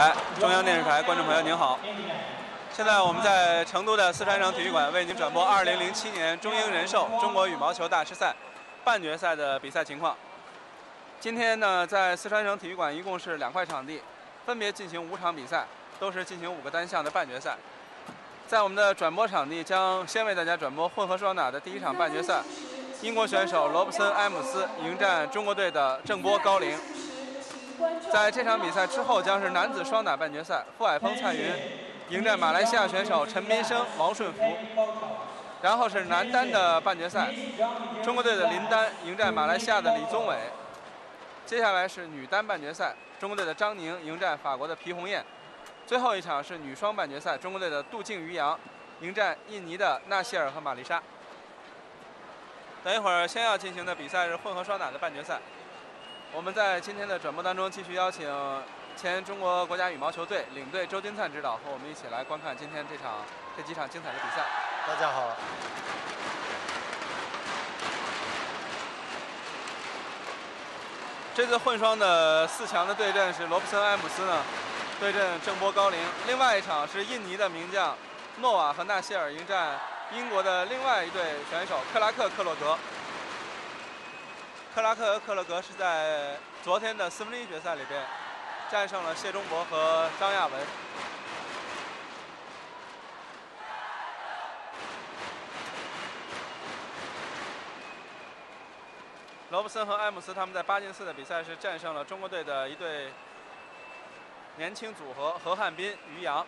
来，中央电视台观众朋友您好，现在我们在成都的四川省体育馆为您转播2007年中英人寿中国羽毛球大师赛半决赛的比赛情况。今天呢，在四川省体育馆一共是两块场地，分别进行五场比赛，都是进行五个单项的半决赛。在我们的转播场地，将先为大家转播混合双打的第一场半决赛，英国选手罗伯森·埃姆斯迎战中国队的郑波·高龄。在这场比赛之后，将是男子双打半决赛，傅海峰、蔡云迎战马来西亚选手陈斌生、王顺福。然后是男单的半决赛，中国队的林丹迎战马来西亚的李宗伟。接下来是女单半决赛，中国队的张宁迎战法国的皮红艳。最后一场是女双半决赛，中国队的杜静、于洋迎战印尼的纳希尔和玛丽莎。等一会儿先要进行的比赛是混合双打的半决赛。我们在今天的转播当中继续邀请前中国国家羽毛球队领队周金灿指导，和我们一起来观看今天这场这几场精彩的比赛。大家好。这次混双的四强的对阵是罗布森·埃姆斯呢对阵郑波·高龄，另外一场是印尼的名将诺瓦和纳希尔迎战英国的另外一对选手克拉克·克洛格。克拉克和克洛格是在昨天的四分之一决赛里边战胜了谢钟博和张亚文。罗伯森和埃姆斯他们在八进四的比赛是战胜了中国队的一对年轻组合何汉斌、于洋。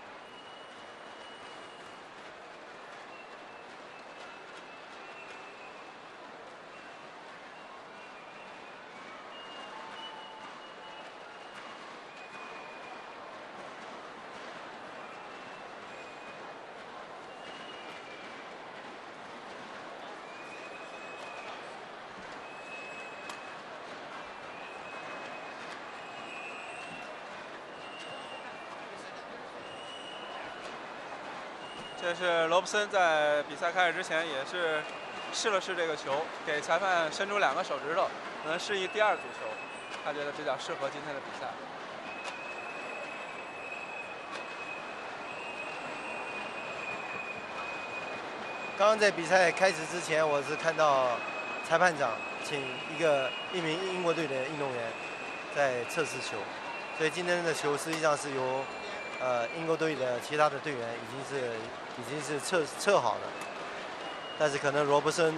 这是罗布森在比赛开始之前也是试了试这个球，给裁判伸出两个手指头，可能示意第二组球，他觉得比较适合今天的比赛。刚刚在比赛开始之前，我是看到裁判长请一个一名英国队的运动员在测试球，所以今天的球实际上是由呃英国队的其他的队员已经是。已经是测测好了，但是可能罗伯森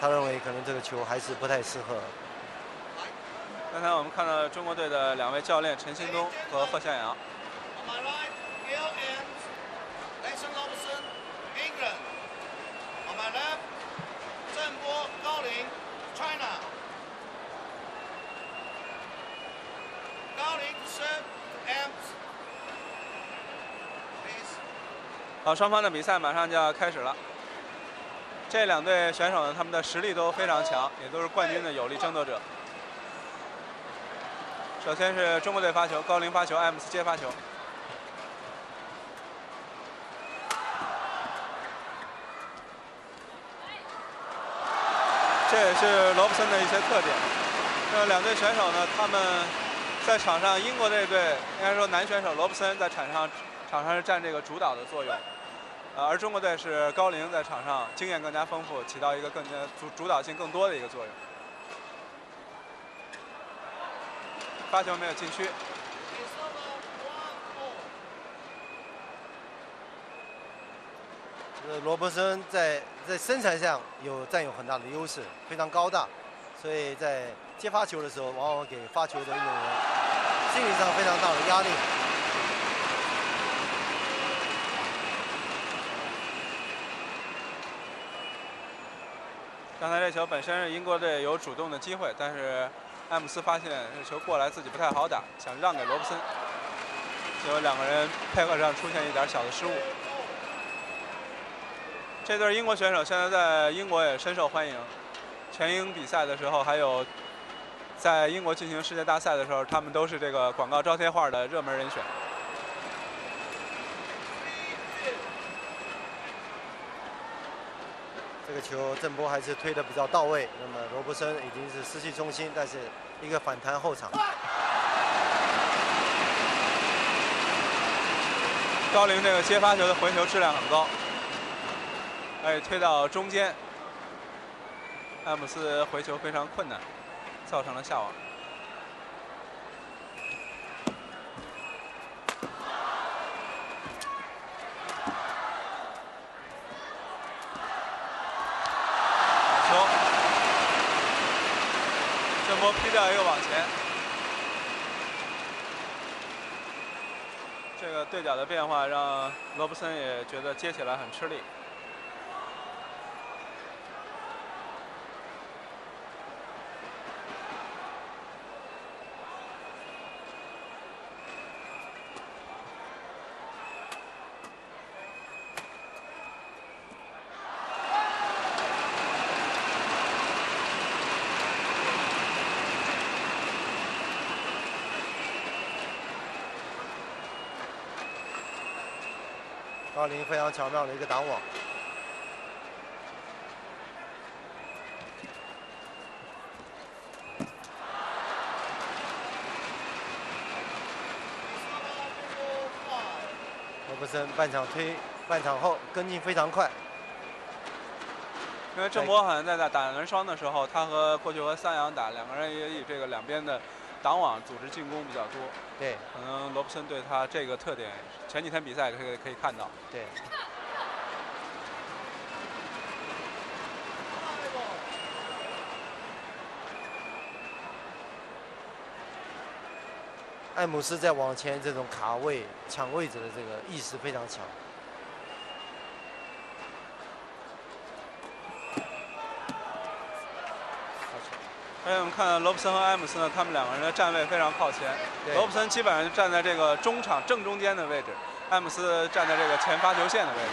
他认为可能这个球还是不太适合。刚才我们看到中国队的两位教练陈兴东和贺向阳。好，双方的比赛马上就要开始了。这两队选手呢，他们的实力都非常强，也都是冠军的有力争夺者。首先是中国队发球，高龄发球，埃姆斯接发球。这也是罗布森的一些特点。那两队选手呢，他们在场上，英国这队应该说男选手罗布森在场上场上是占这个主导的作用。而中国队是高龄在场上经验更加丰富，起到一个更加主主导性更多的一个作用。发球没有禁区。呃，罗伯森在在身材上有占有很大的优势，非常高大，所以在接发球的时候，往往给发球的运动员心理上非常大的压力。刚才这球本身是英国队有主动的机会，但是埃姆斯发现这球过来自己不太好打，想让给罗布森，结果两个人配合上出现一点小的失误。这对英国选手现在在英国也深受欢迎，全英比赛的时候，还有在英国进行世界大赛的时候，他们都是这个广告招贴画的热门人选。这个球郑波还是推的比较到位，那么罗伯森已经是失去重心，但是一个反弹后场。高龄这个接发球的回球质量很高，哎，推到中间，艾姆斯回球非常困难，造成了下网。球，这波劈下一个往前。这个对角的变化让罗布森也觉得接起来很吃力。高林非常巧妙的一个挡网，罗布森半场推，半场后跟进非常快。因为郑博好像在打打轮双的时候，他和过去和三阳打，两个人也以这个两边的。挡网组织进攻比较多，对，可能罗布森对他这个特点，前几天比赛可以可以看到，对。艾姆斯在往前这种卡位、抢位置的这个意识非常强。所以我们看罗布森和埃姆斯呢，他们两个人的站位非常靠前。罗布森基本上就站在这个中场正中间的位置，埃姆斯站在这个前发球线的位置。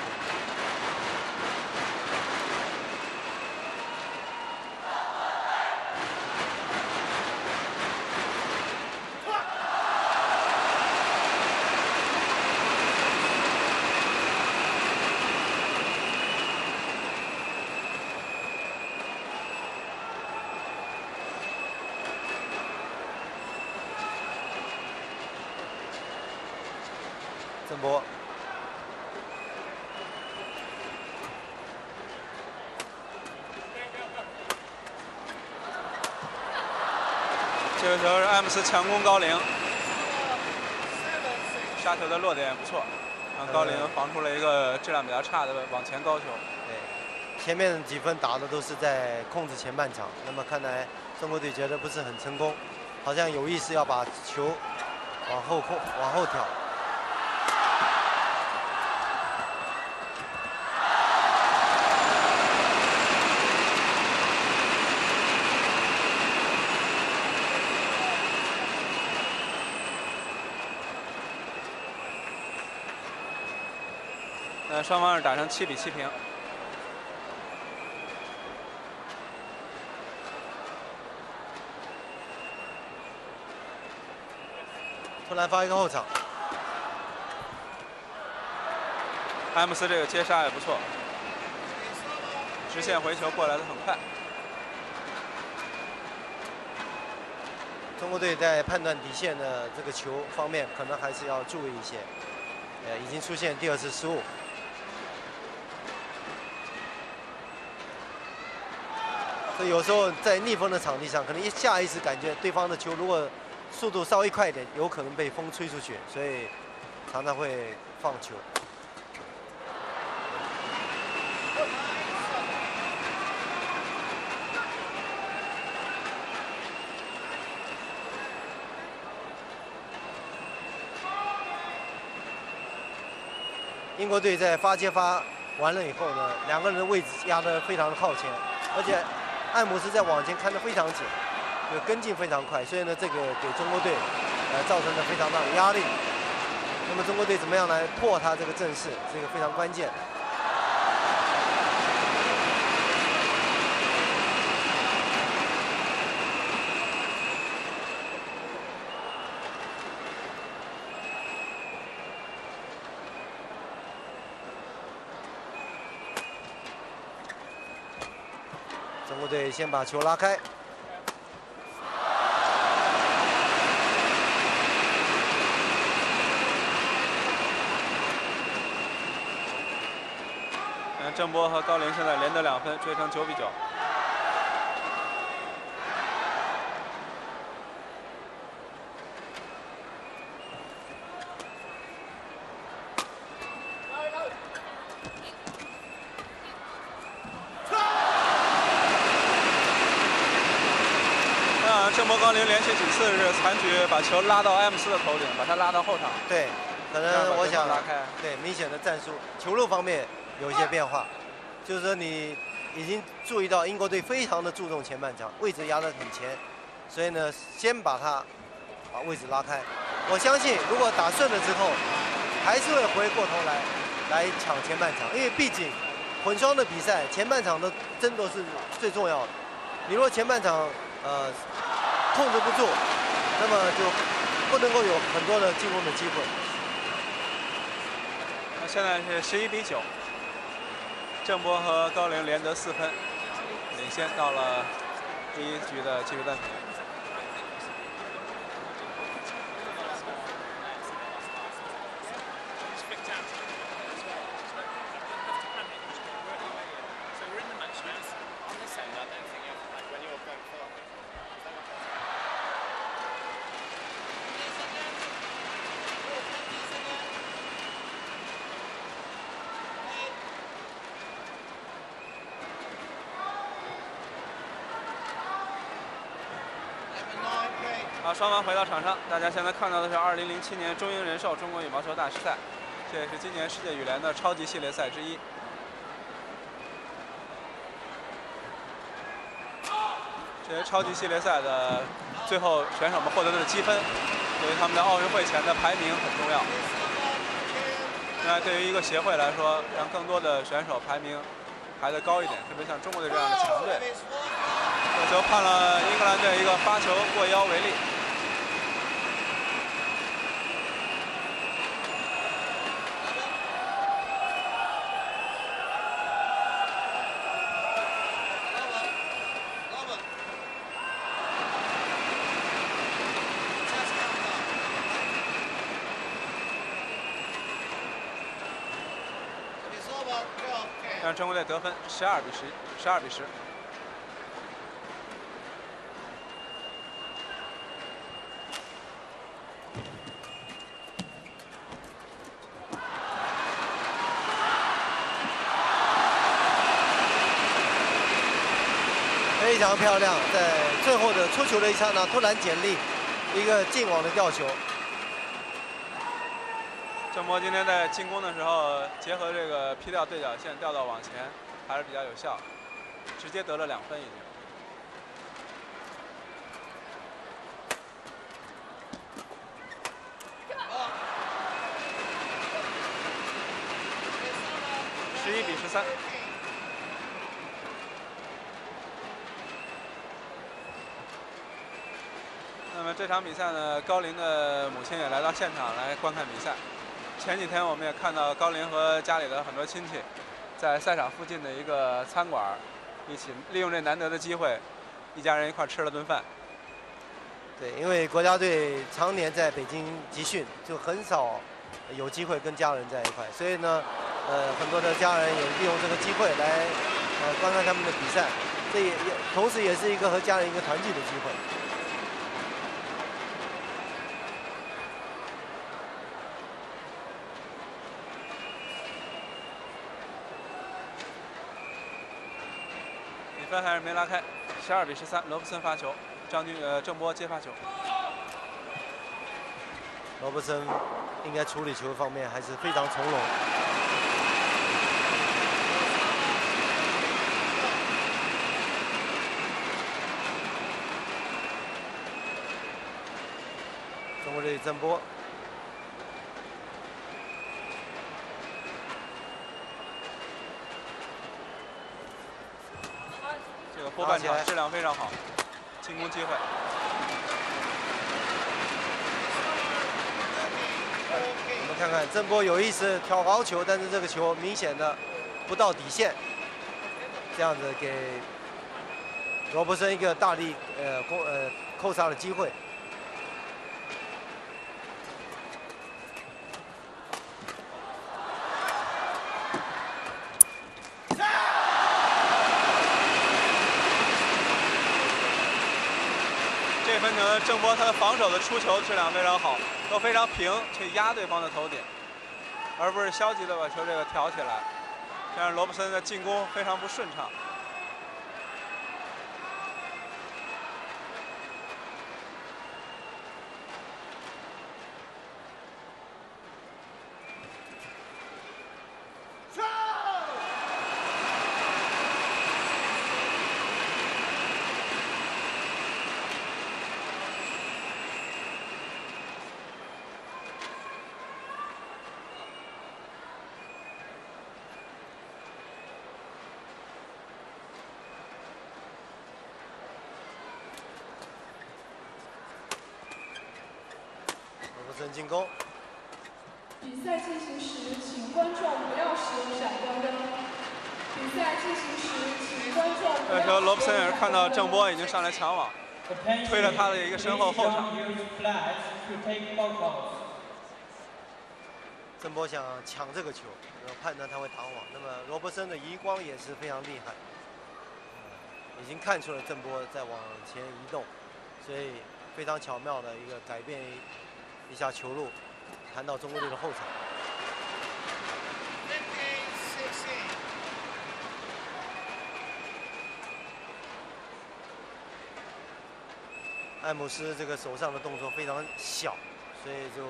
这个球是艾姆斯强攻高龄，杀球的落点也不错，让高龄防出了一个质量比较差的往前高球。对，前面几分打的都是在控制前半场，那么看来中国队觉得不是很成功，好像有意识要把球往后控、往后挑。双方是打成七比七平。突然发一个后场，埃姆斯这个接杀也不错，直线回球过来的很快。中国队在判断底线的这个球方面，可能还是要注意一些。呃，已经出现第二次失误。所以有时候在逆风的场地上，可能一下意识感觉对方的球如果速度稍微快一点，有可能被风吹出去，所以常常会放球。英国队在发接发完了以后呢，两个人的位置压得非常的靠前，而且。按摩师在往前看得非常紧，就跟进非常快，所以呢，这个给中国队呃造成了非常大的压力。那么中国队怎么样来破他这个阵势，这个非常关键。对，先把球拉开。郑波和高林现在连得两分，追成九比九。郑波高林连续几次是残局，把球拉到埃姆斯的头顶，把他拉到后场。对，可能我想拉开。对，明显的战术球路方面有一些变化，就是说你已经注意到英国队非常的注重前半场，位置压得很前，所以呢，先把他把位置拉开。我相信如果打顺了之后，还是会回过头来来抢前半场，因为毕竟混双的比赛前半场的争夺是最重要的。你若前半场呃。控制不住，那么就不能够有很多的进攻的机会。那现在是十一比九，郑波和高龄连得四分，领先到了第一局的技术暂停。好，双方回到场上，大家现在看到的是2007年中英人寿中国羽毛球大师赛，这也是今年世界羽联的超级系列赛之一。这些超级系列赛的最后选手们获得的积分，对于他们的奥运会前的排名很重要。另外，对于一个协会来说，让更多的选手排名排得高一点，特别像中国队这样的强队。这球判了英格兰队一个发球过腰违例。中国队得分，十二比十，十二比十。非常漂亮，在最后的出球的一刹那，突然捡力，一个进网的吊球。郑波今天在进攻的时候，结合这个劈吊对角线吊到网前，还是比较有效，直接得了两分已经。十一比十三。那么这场比赛呢，高林的母亲也来到现场来观看比赛。前几天我们也看到高林和家里的很多亲戚，在赛场附近的一个餐馆，一起利用这难得的机会，一家人一块吃了顿饭。对，因为国家队常年在北京集训，就很少有机会跟家人在一块，所以呢，呃，很多的家人也利用这个机会来呃观看他们的比赛，这也也同时也是一个和家人一个团聚的机会。分还是没拉开，十二比十三，罗布森发球，张军呃郑波接发球。罗布森应该处理球方面还是非常从容。中国队郑波。后半场质量非常好，进攻机会。我们看看郑波有意思挑高球，但是这个球明显的不到底线，这样子给罗伯森一个大力呃攻呃扣杀的机会。郑波他的防守的出球质量非常好，都非常平去压对方的头顶，而不是消极的把球这个挑起来，这样罗布森的进攻非常不顺畅。进攻。比赛进行时，请观众不要使用闪光灯。比赛进行时，请观众。这时候罗布森也是看到郑波已经上来抢网，推了他的一个身后后场。郑波想抢这个球，判断他会挡网。那么罗伯森的移光也是非常厉害，已经看出了郑波在往前移动，所以非常巧妙的一个改变。一下球路弹到中国队的后场。艾姆斯这个手上的动作非常小，所以就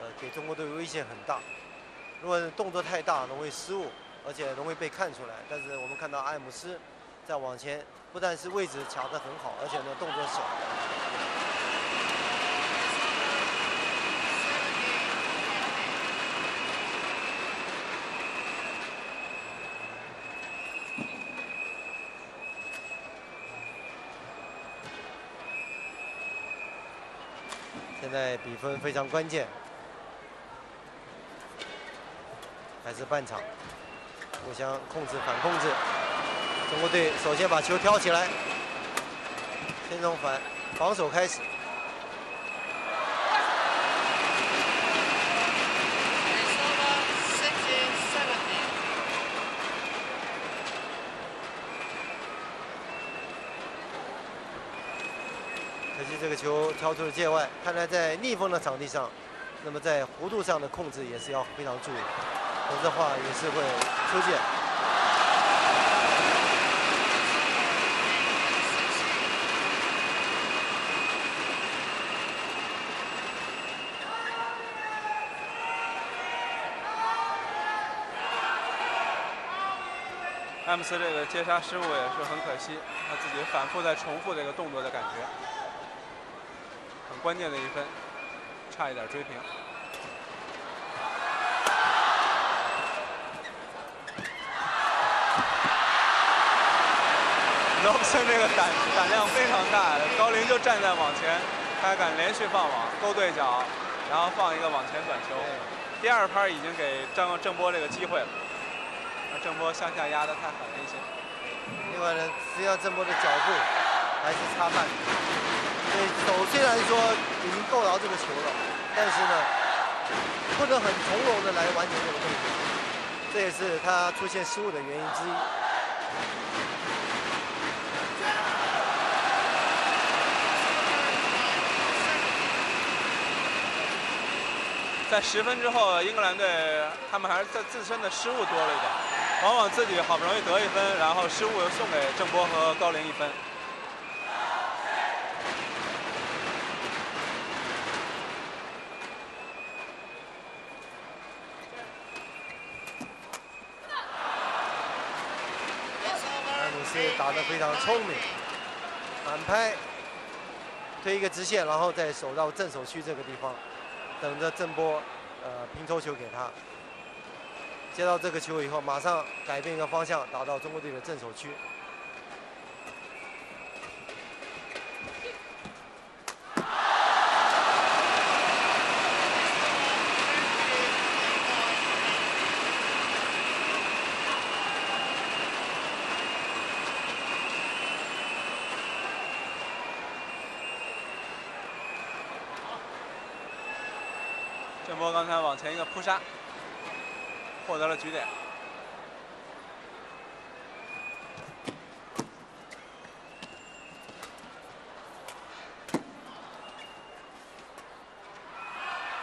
呃给中国队威胁很大。如果动作太大，容易失误，而且容易被看出来。但是我们看到艾姆斯在往前，不但是位置卡得很好，而且呢动作小。现在比分非常关键，还是半场，互相控制反控制。中国队首先把球挑起来，先从反防守开始。这个球挑出了界外，看来在逆风的场地上，那么在弧度上的控制也是要非常注意，否则的话也是会出界。艾姆斯这个接杀失误也是很可惜，他自己反复在重复这个动作的感觉。关键的一分，差一点追平。罗布森这个胆胆量非常大，高林就站在网前，他还敢连续放网，勾对角，然后放一个网前短球。第二拍已经给张郑波这个机会了，那郑波向下压的太狠了一些。另外呢，只要郑波的脚步还是差对手虽然说已经够着这个球了，但是呢，不能很从容的来完成这个动作，这也是他出现失误的原因之一。在十分之后，英格兰队他们还是在自身的失误多了一点，往往自己好不容易得一分，然后失误又送给郑波和高林一分。打得非常聪明，反拍，推一个直线，然后再守到正手区这个地方，等着郑波，呃，平抽球给他。接到这个球以后，马上改变一个方向，打到中国队的正手区。获得了局点。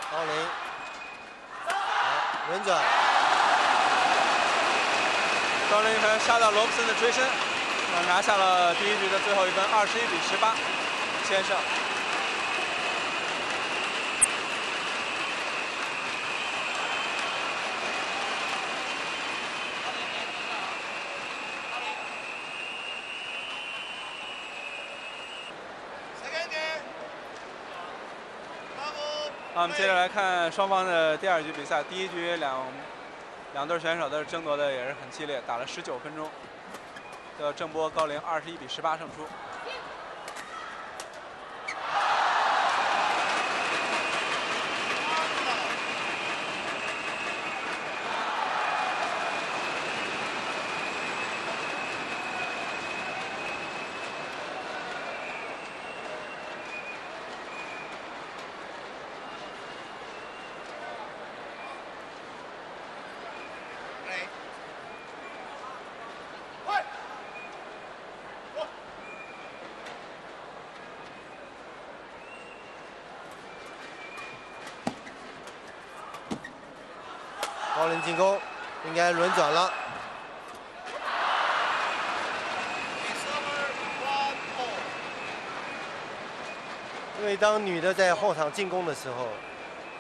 高林，轮转，高林一分杀到罗布森的追身，拿下了第一局的最后一分，二十一比十八，先胜。好，我们接着来看双方的第二局比赛。第一局两两队选手的争夺的也是很激烈，打了十九分钟。的郑波高龄二十一比十八胜出。高林进攻，应该轮转了。因为当女的在后场进攻的时候，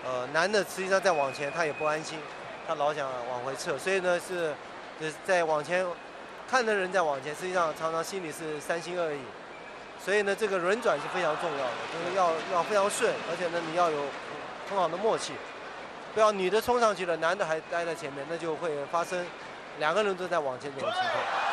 呃，男的实际上在往前他也不安心，他老想往回撤，所以呢是，是在往前看的人在往前，实际上常常心里是三心二意。所以呢，这个轮转是非常重要的，就是要要非常顺，而且呢你要有很好的默契。不要女的冲上去了，男的还待在前面，那就会发生两个人都在往前走的情况。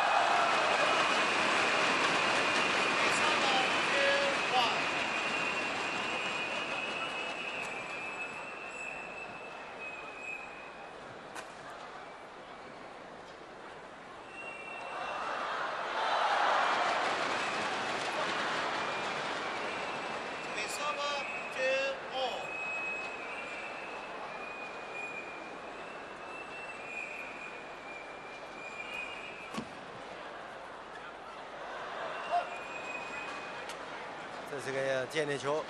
这是个间谍球。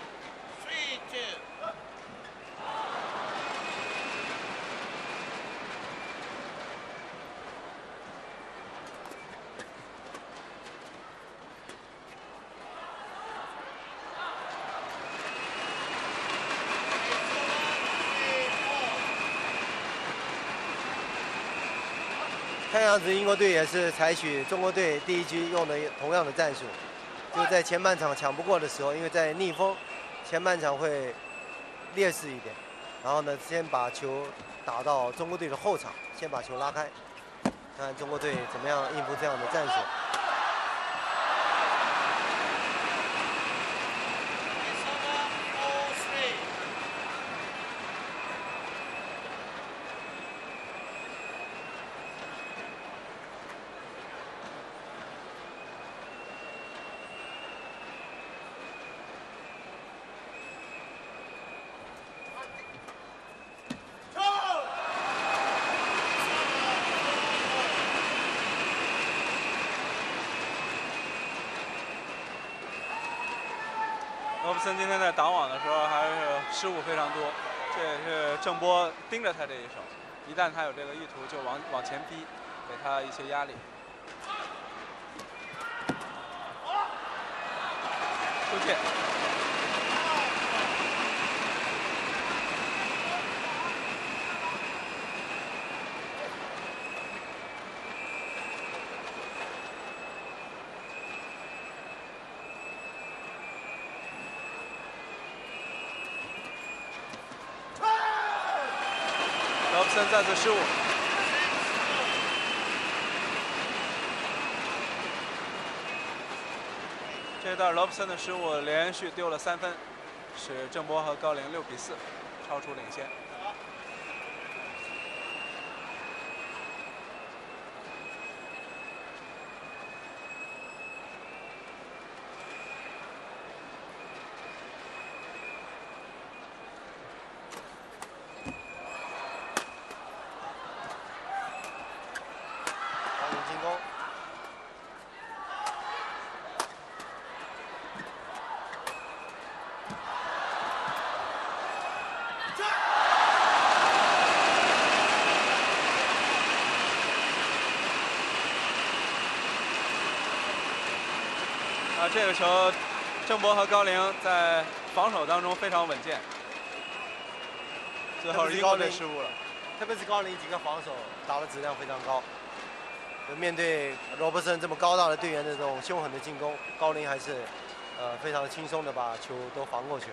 看样子英国队也是采取中国队第一局用的同样的战术。就在前半场抢不过的时候，因为在逆风，前半场会劣势一点。然后呢，先把球打到中国队的后场，先把球拉开，看中国队怎么样应付这样的战术。罗布森今天在挡网的时候还是失误非常多，这也是郑波盯着他这一手，一旦他有这个意图，就往往前逼，给他一些压力。出界。再次失误。这段罗布森的失误连续丢了三分，使郑波和高龄六比四超出领先。高林进攻。这个球，郑博和高龄在防守当中非常稳健。最后是高龄失误了，特别是高龄几个防守打的质量非常高。面对罗伯森这么高大的队员的这种凶狠的进攻，高龄还是呃非常轻松的把球都防过去。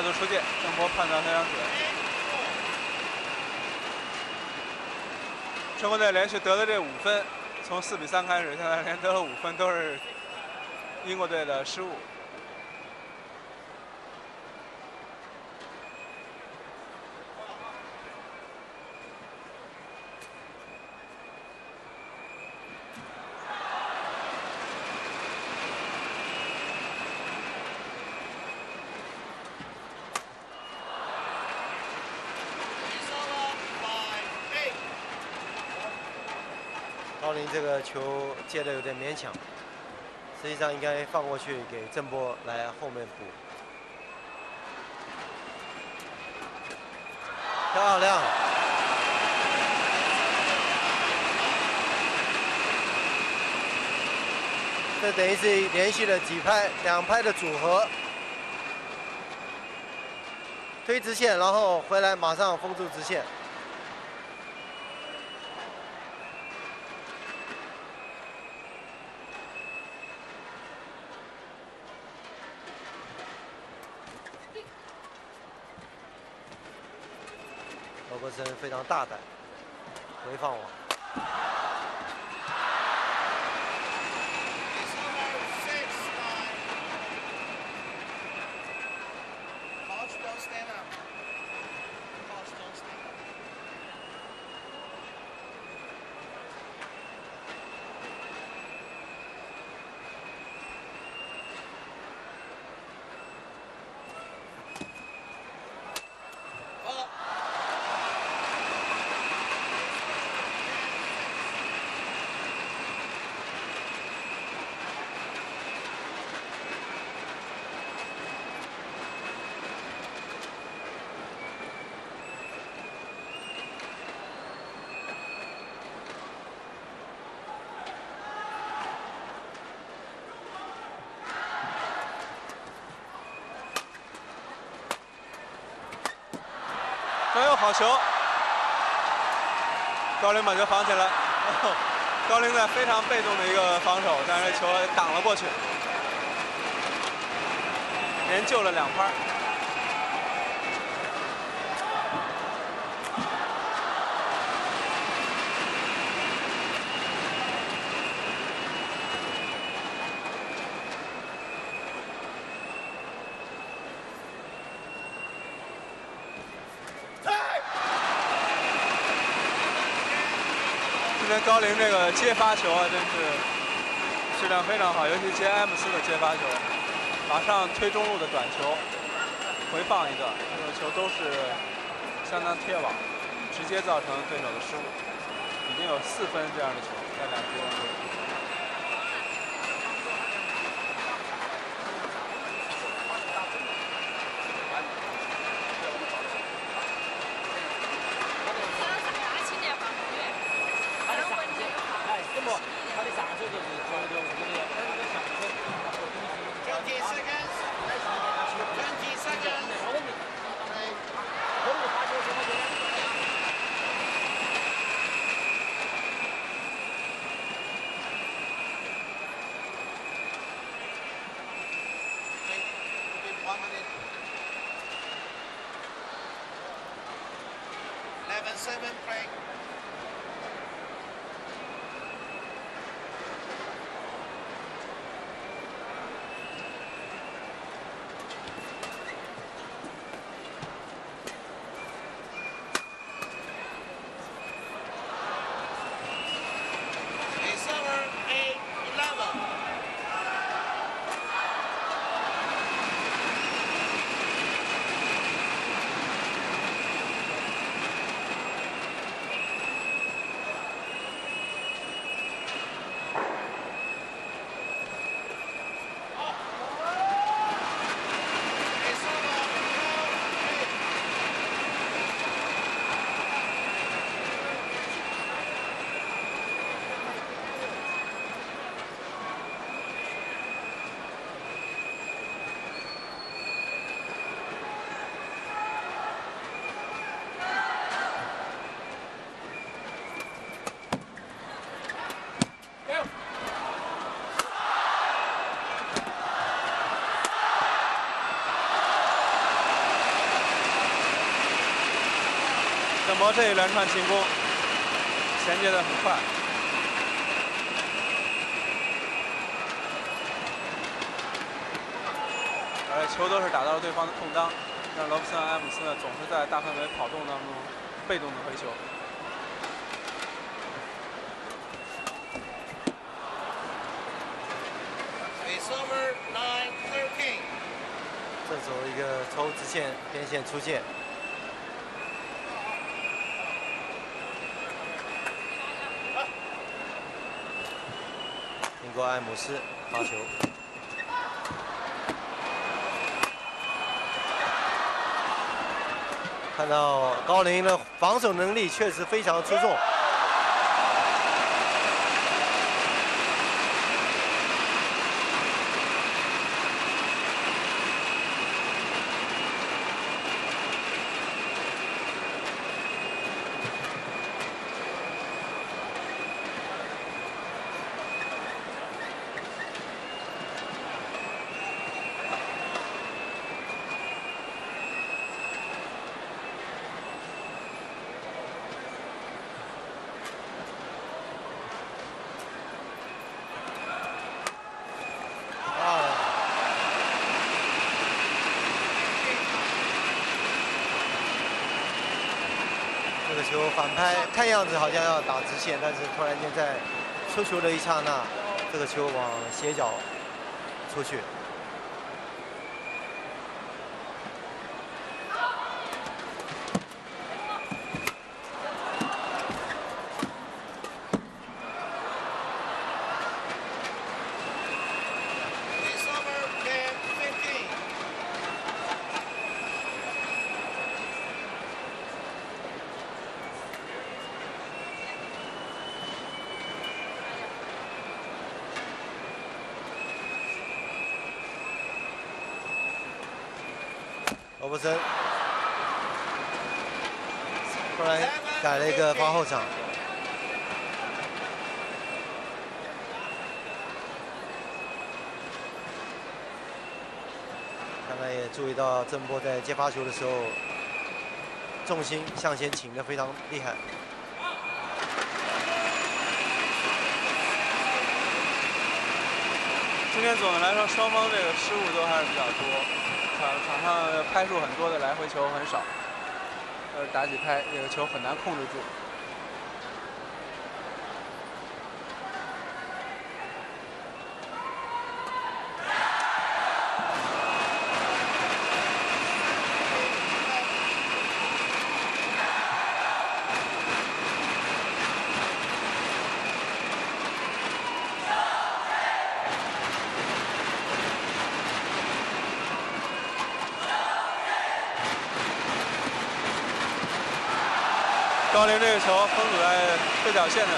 再度出界，郑波判断非常准。中国队连续得了这五分，从四比三开始，现在连得了五分都是英国队的失误。这个球接的有点勉强，实际上应该放过去给郑波来后面补。漂亮！这等于是连续了几拍，两拍的组合，推直线，然后回来马上封住直线。非常大胆，回放我。没有好球，高林把球防起来。高林在非常被动的一个防守，但是球挡了过去，连救了两拍。高龄这个接发球啊，真是质量非常好，尤其接埃姆斯的接发球，马上推中路的短球，回放一个，这个球都是相当贴网，直接造成对手的失误。已经有四分这样的球在两局当中。One minute. 11-7 Frank. 这一连串进攻衔接的很快，而且球都是打到了对方的空当，让罗布森·埃姆斯呢总是在大范围跑动当中被动的回球。这时候一个抽直线边线出界，英国艾姆斯发球，看到高林的防守能力确实非常出众。反拍，看样子好像要打直线，但是突然间在出球的一刹那，这个球往斜角出去。罗伯森后来改了一个防后场，看来也注意到郑波在接发球的时候重心向前倾的非常厉害。今天总的来说，双方这个失误都还是比较多，场场上拍数很多的来回球很少，呃，打几拍这个球很难控制住。高林这个球，封堵在对角线的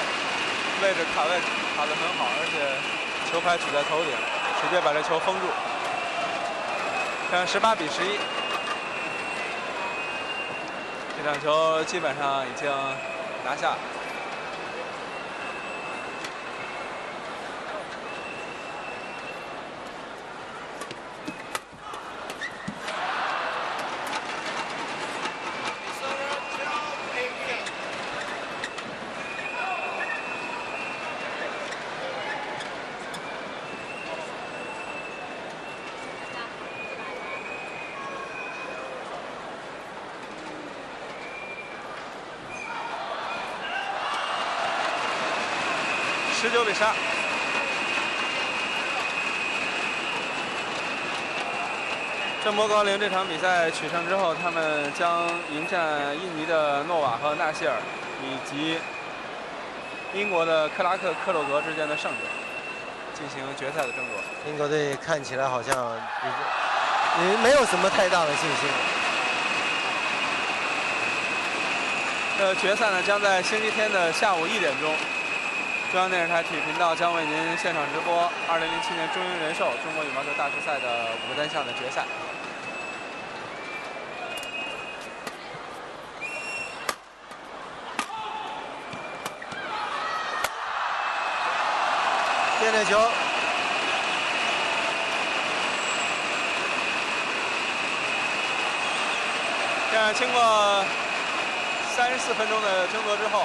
位置卡位卡得很好，而且球拍举在头顶，直接把这球封住。看十八比十一，这场球基本上已经拿下。十九比十二。郑波高陵这场比赛取胜之后，他们将迎战印尼的诺瓦和纳希尔，以及英国的克拉克克洛格之间的胜者，进行决赛的争夺。英国队看起来好像也也没有什么太大的信心。呃决赛呢，将在星期天的下午一点钟。中央电视台体育频道将为您现场直播2007年中英人寿中国羽毛球大师赛的五个单项的决赛。变点球，这样经过三十四分钟的争夺之后，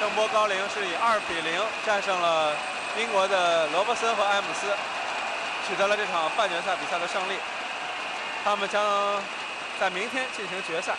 郑波高龄是以二比零战胜了英国的罗伯森和埃姆斯，取得了这场半决赛比赛的胜利。他们将在明天进行决赛。